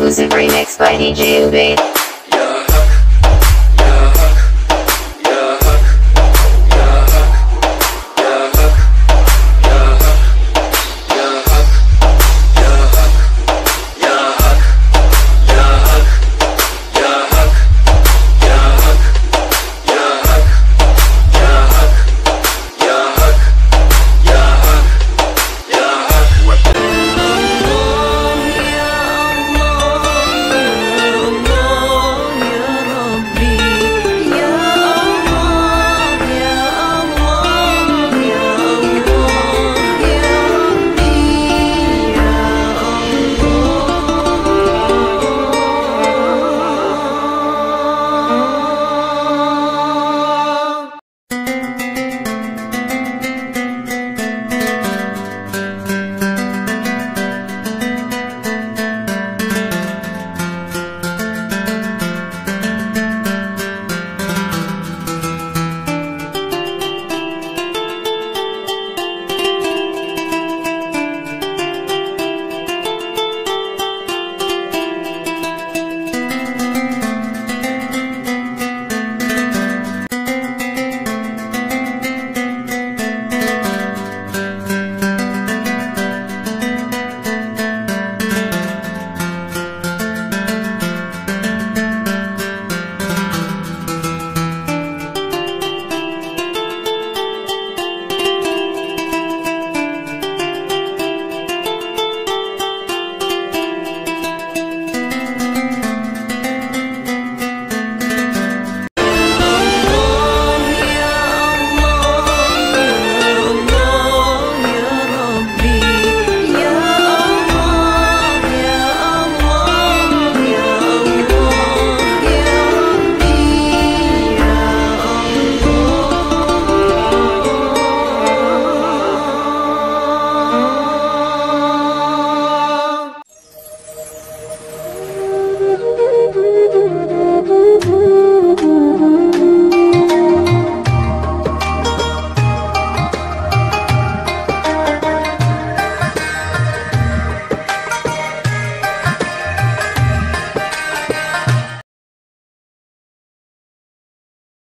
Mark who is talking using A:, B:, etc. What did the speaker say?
A: exclusive remix by DJ Ubaid.